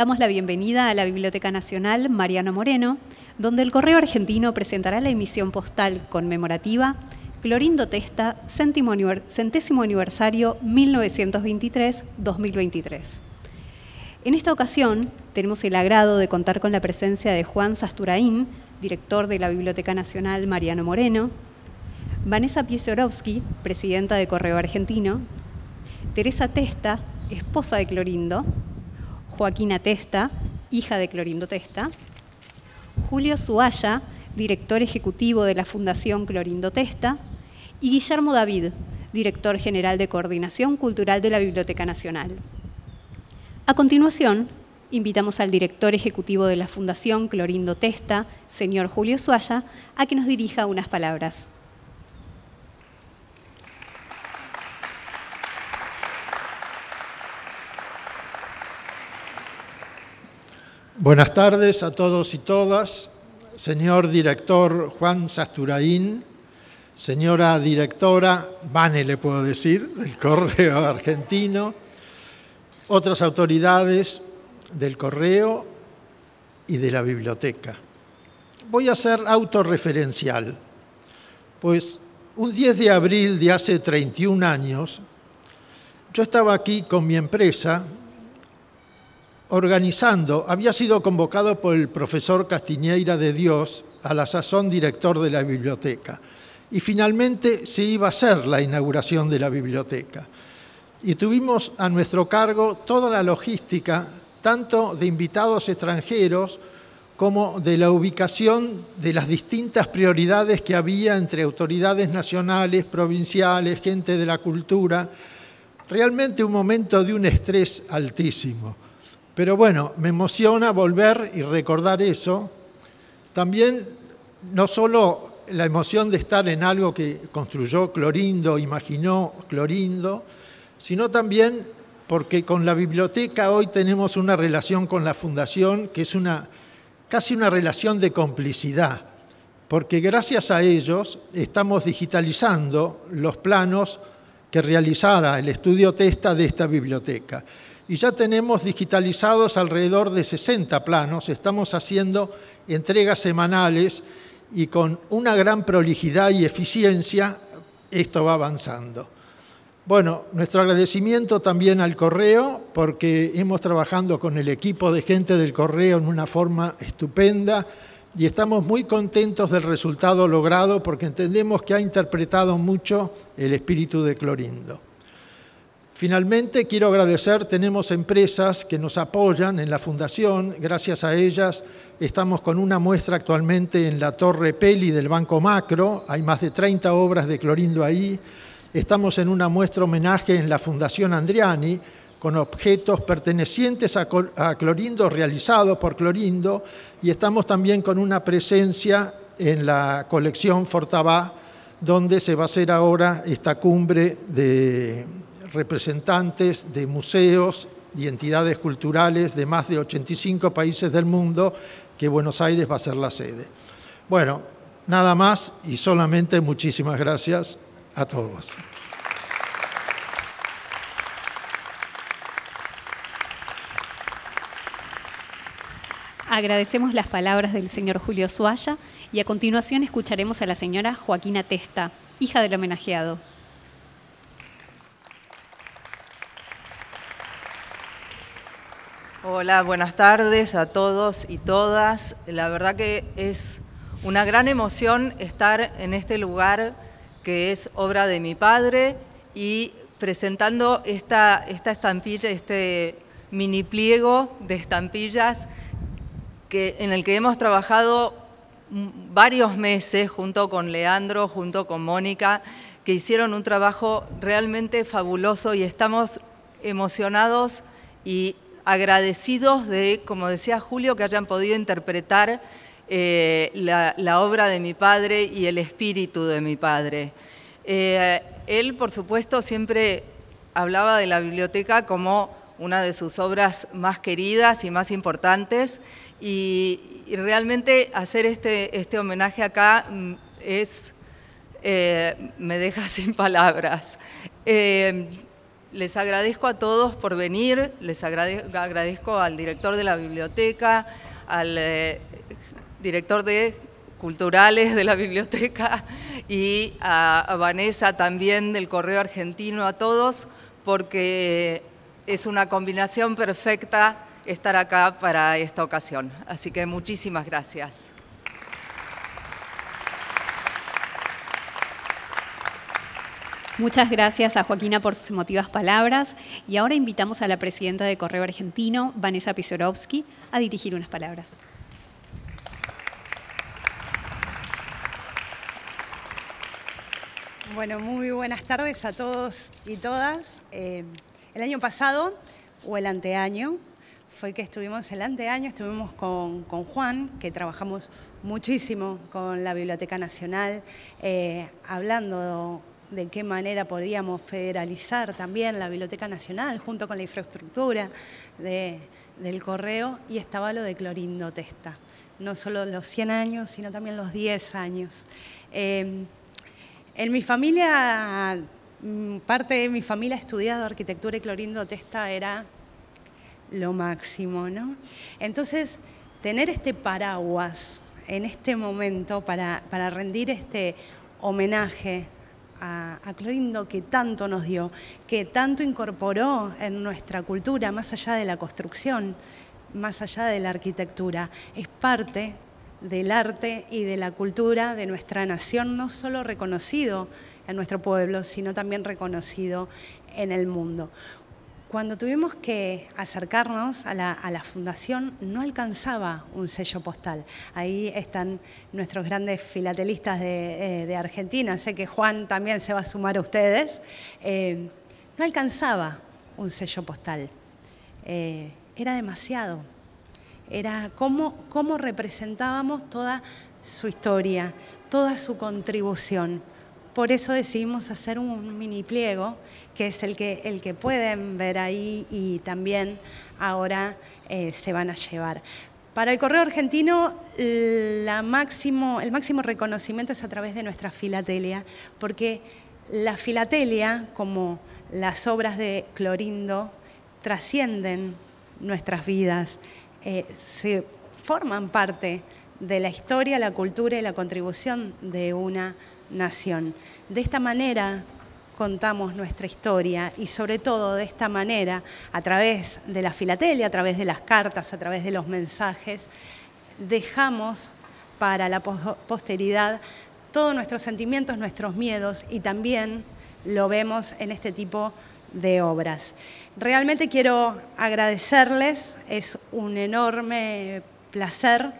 Damos la bienvenida a la Biblioteca Nacional Mariano Moreno, donde el Correo Argentino presentará la emisión postal conmemorativa Clorindo Testa, centésimo aniversario 1923-2023. En esta ocasión tenemos el agrado de contar con la presencia de Juan Sasturaín, director de la Biblioteca Nacional Mariano Moreno, Vanessa Piesiorovsky, presidenta de Correo Argentino, Teresa Testa, esposa de Clorindo, Joaquina Testa, hija de Clorindo Testa, Julio Suaya, director ejecutivo de la Fundación Clorindo Testa, y Guillermo David, director general de Coordinación Cultural de la Biblioteca Nacional. A continuación, invitamos al director ejecutivo de la Fundación Clorindo Testa, señor Julio Suaya, a que nos dirija unas palabras. Buenas tardes a todos y todas. Señor director Juan Sasturaín, señora directora, Vane le puedo decir, del Correo Argentino, otras autoridades del Correo y de la biblioteca. Voy a ser autorreferencial, pues un 10 de abril de hace 31 años, yo estaba aquí con mi empresa, organizando, había sido convocado por el profesor Castiñeira de Dios, a la sazón director de la biblioteca. Y finalmente se iba a hacer la inauguración de la biblioteca. Y tuvimos a nuestro cargo toda la logística, tanto de invitados extranjeros como de la ubicación de las distintas prioridades que había entre autoridades nacionales, provinciales, gente de la cultura. Realmente un momento de un estrés altísimo. Pero bueno, me emociona volver y recordar eso. También no solo la emoción de estar en algo que construyó Clorindo, imaginó Clorindo, sino también porque con la biblioteca hoy tenemos una relación con la fundación que es una casi una relación de complicidad, porque gracias a ellos estamos digitalizando los planos que realizara el estudio Testa de esta biblioteca y ya tenemos digitalizados alrededor de 60 planos, estamos haciendo entregas semanales y con una gran prolijidad y eficiencia esto va avanzando. Bueno, nuestro agradecimiento también al correo, porque hemos trabajado con el equipo de gente del correo en una forma estupenda y estamos muy contentos del resultado logrado porque entendemos que ha interpretado mucho el espíritu de Clorindo. Finalmente, quiero agradecer, tenemos empresas que nos apoyan en la fundación, gracias a ellas estamos con una muestra actualmente en la Torre Peli del Banco Macro, hay más de 30 obras de Clorindo ahí, estamos en una muestra homenaje en la Fundación Andriani, con objetos pertenecientes a, Clorindo, realizados por Clorindo, y estamos también con una presencia en la colección Fortabá, donde se va a hacer ahora esta cumbre de representantes de museos y entidades culturales de más de 85 países del mundo, que Buenos Aires va a ser la sede. Bueno, nada más y solamente muchísimas gracias a todos. Agradecemos las palabras del señor Julio Suaya y a continuación escucharemos a la señora Joaquina Testa, hija del homenajeado. Hola, buenas tardes a todos y todas. La verdad que es una gran emoción estar en este lugar que es obra de mi padre y presentando esta, esta estampilla, este mini pliego de estampillas que, en el que hemos trabajado varios meses junto con Leandro, junto con Mónica, que hicieron un trabajo realmente fabuloso y estamos emocionados y agradecidos de, como decía Julio, que hayan podido interpretar eh, la, obra de mi padre y el espíritu de mi padre. Eh, él, por supuesto, siempre hablaba de la biblioteca como una de sus obras más queridas y más importantes y, realmente hacer este, este, homenaje acá mm, es, eh, me deja sin palabras. Les agradezco a todos por venir, les agradezco, al director de la biblioteca, al eh, director de culturales de la biblioteca y a, Vanessa también del Correo Argentino, a todos, porque es una combinación perfecta estar acá para esta ocasión. Así que muchísimas gracias. Muchas gracias a Joaquina por sus emotivas palabras y ahora invitamos a la presidenta de Correo Argentino, Vanessa Pisorovsky, a dirigir unas palabras. Bueno, muy buenas tardes a todos y todas. Eh, el año pasado, o el anteaño, fue que estuvimos el anteaño, estuvimos con, Juan, que trabajamos muchísimo con la Biblioteca Nacional, eh, hablando de qué manera podíamos federalizar también la Biblioteca Nacional junto con la infraestructura del correo y estaba lo de Clorindo Testa, no solo los 100 años, sino también los 10 años. Eh, en mi familia, mm, parte de mi familia ha estudiado arquitectura y Clorindo Testa era lo máximo, ¿no? Entonces, tener este paraguas en este momento para, rendir este homenaje a, Clorindo que tanto nos dio, que tanto incorporó en nuestra cultura, más allá de la construcción, más allá de la arquitectura, es parte del arte y de la cultura de nuestra nación, no solo reconocido en nuestro pueblo, sino también reconocido en el mundo. Cuando tuvimos que acercarnos a la, fundación, no alcanzaba un sello postal. Ahí están nuestros grandes filatelistas de, eh, Argentina. Sé que Juan también se va a sumar a ustedes. Eh, no alcanzaba un sello postal. Eh, era demasiado era cómo, cómo representábamos toda su historia, toda su contribución. Por eso decidimos hacer un mini pliego, que es el que, el que pueden ver ahí y también ahora eh, se van a llevar. Para el Correo Argentino, la máximo, el máximo reconocimiento es a través de nuestra filatelia, porque la filatelia, como las obras de Clorindo, trascienden nuestras vidas eh, se forman parte de la historia, la cultura y la contribución de una nación. De esta manera contamos nuestra historia y sobre todo de esta manera, a través de la filatelia, a través de las cartas, a través de los mensajes, dejamos para la posteridad todos nuestros sentimientos, nuestros miedos y también lo vemos en este tipo de obras. Realmente quiero agradecerles, es un enorme placer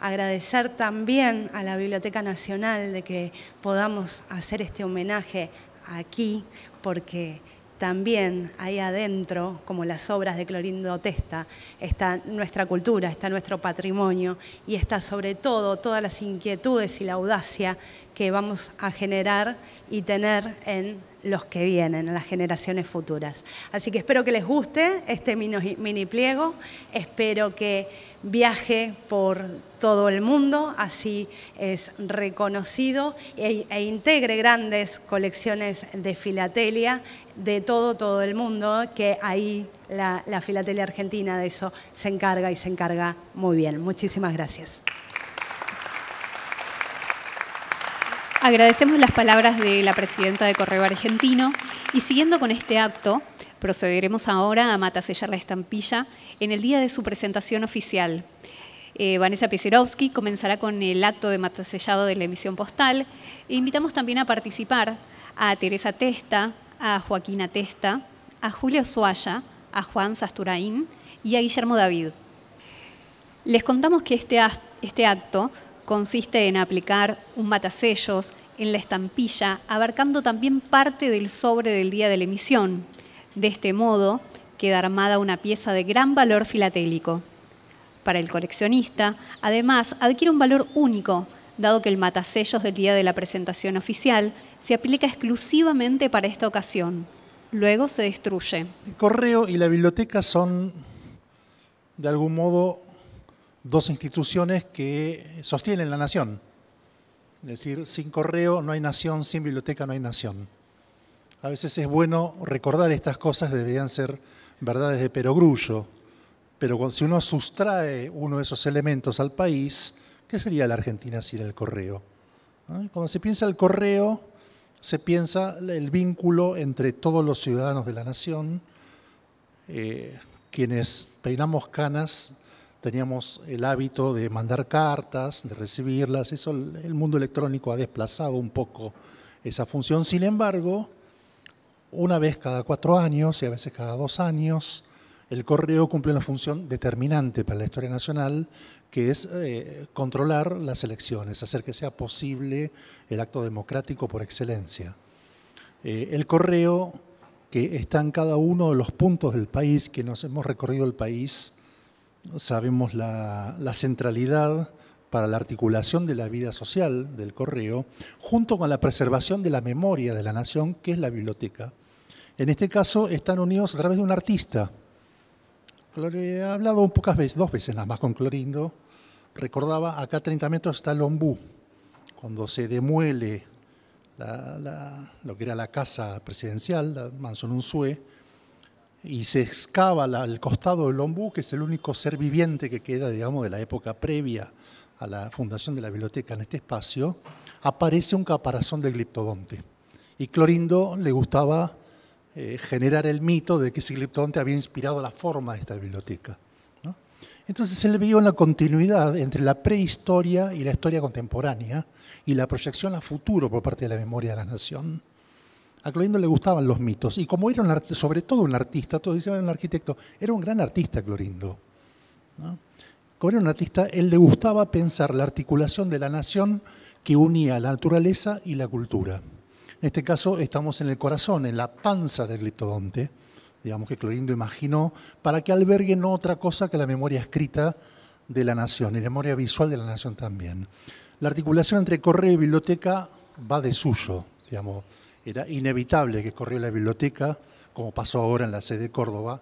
agradecer también a la Biblioteca Nacional de que podamos hacer este homenaje aquí, porque también ahí adentro, como las obras de Clorindo Testa, está nuestra cultura, está nuestro patrimonio y está sobre todo todas las inquietudes y la audacia que vamos a generar y tener en los que vienen, en las generaciones futuras. Así que espero que les guste este mini pliego, espero que viaje por todo el mundo, así es reconocido e, e, integre grandes colecciones de filatelia de todo, todo el mundo, que ahí la, la filatelia argentina de eso se encarga y se encarga muy bien. Muchísimas gracias. Agradecemos las palabras de la presidenta de Correo Argentino y siguiendo con este acto, procederemos ahora a matasellar la estampilla en el día de su presentación oficial. Eh, Vanessa Piesirovsky comenzará con el acto de matasellado de la emisión postal e invitamos también a participar a Teresa Testa, a Joaquina Testa, a Julio Suaya, a Juan Sasturain y a Guillermo David. Les contamos que este, este acto consiste en aplicar un matasellos en la estampilla, abarcando también parte del sobre del día de la emisión. De este modo, queda armada una pieza de gran valor filatélico. Para el coleccionista, además, adquiere un valor único, dado que el matasellos del día de la presentación oficial se aplica exclusivamente para esta ocasión. Luego se destruye. El correo y la biblioteca son, de algún modo, dos instituciones que sostienen la nación. Es decir, sin correo no hay nación, sin biblioteca no hay nación. A veces es bueno recordar estas cosas, deberían ser verdades de perogrullo, pero si uno sustrae uno de esos elementos al país, ¿qué sería la Argentina sin el correo? Cuando se piensa el correo, se piensa el vínculo entre todos los ciudadanos de la nación, eh, quienes peinamos canas teníamos el hábito de mandar cartas, de recibirlas, eso el mundo electrónico ha desplazado un poco esa función. Sin embargo, una vez cada cuatro años y a veces cada dos años, el correo cumple una función determinante para la historia nacional, que es eh, controlar las elecciones, hacer que sea posible el acto democrático por excelencia. Eh, el correo, que está en cada uno de los puntos del país, que nos hemos recorrido el país, sabemos la, centralidad para la articulación de la vida social del correo, junto con la preservación de la memoria de la nación, que es la biblioteca. En este caso están unidos a través de un artista. He hablado pocas veces, dos veces nada más con Clorindo. Recordaba, acá a 30 metros está el ombú. Cuando se demuele lo que era la casa presidencial, la Manson Unzué, y se excava al costado del ombú, que es el único ser viviente que queda, digamos, de la época previa a la fundación de la biblioteca en este espacio, aparece un caparazón de gliptodonte. Y Clorindo le gustaba eh, generar el mito de que ese gliptodonte había inspirado la forma de esta biblioteca. Entonces él vio una continuidad entre la prehistoria y la historia contemporánea y la proyección a futuro por parte de la memoria de la nación. A Clorindo le gustaban los mitos y como era un sobre todo un artista, todos dicen un arquitecto, era un gran artista Clorindo. Como era un artista, él le gustaba pensar la articulación de la nación que unía la naturaleza y la cultura. En este caso estamos en el corazón, en la panza del gliptodonte, digamos que Clorindo imaginó, para que albergue no otra cosa que la memoria escrita de la nación y la memoria visual de la nación también. La articulación entre correo y biblioteca va de suyo, digamos era inevitable que corriera la biblioteca, como pasó ahora en la sede Córdoba.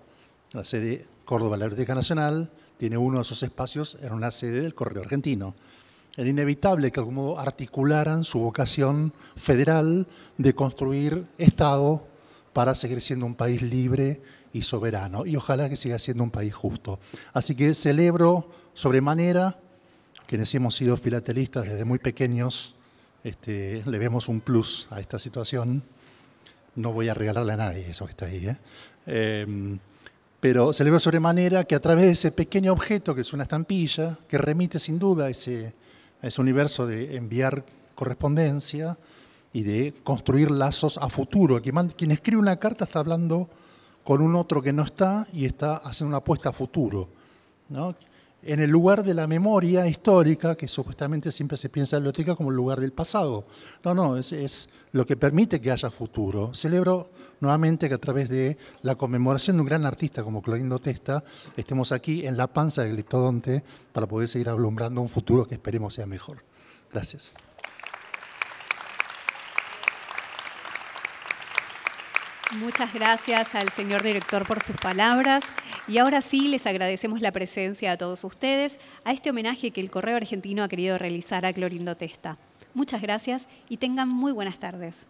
La sede Córdoba, la Biblioteca Nacional, tiene uno de esos espacios en una sede del Correo Argentino. Era inevitable que de algún modo articularan su vocación federal de construir Estado para seguir siendo un país libre y soberano, y ojalá que siga siendo un país justo. Así que celebro sobremanera, quienes hemos sido filatelistas desde muy pequeños, este, le vemos un plus a esta situación. No voy a regalarle a nadie eso que está ahí. ¿eh? Em, pero se le ve sobremanera que a través de ese pequeño objeto, que es una estampilla, que remite sin duda a ese, ese universo de enviar correspondencia y de construir lazos a futuro. Quien, quien escribe una carta está hablando con un otro que no está y está haciendo una apuesta a futuro. ¿no? En el lugar de la memoria histórica, que supuestamente siempre se piensa en la biblioteca como el lugar del pasado. No, no, es, lo que permite que haya futuro. Celebro nuevamente que a través de la conmemoración de un gran artista como Clorindo Testa, estemos aquí en la panza del gliptodonte para poder seguir alumbrando un futuro que esperemos sea mejor. Gracias. Muchas gracias al señor director por sus palabras y ahora sí les agradecemos la presencia a todos ustedes a este homenaje que el Correo Argentino ha querido realizar a Clorindo Testa. Muchas gracias y tengan muy buenas tardes.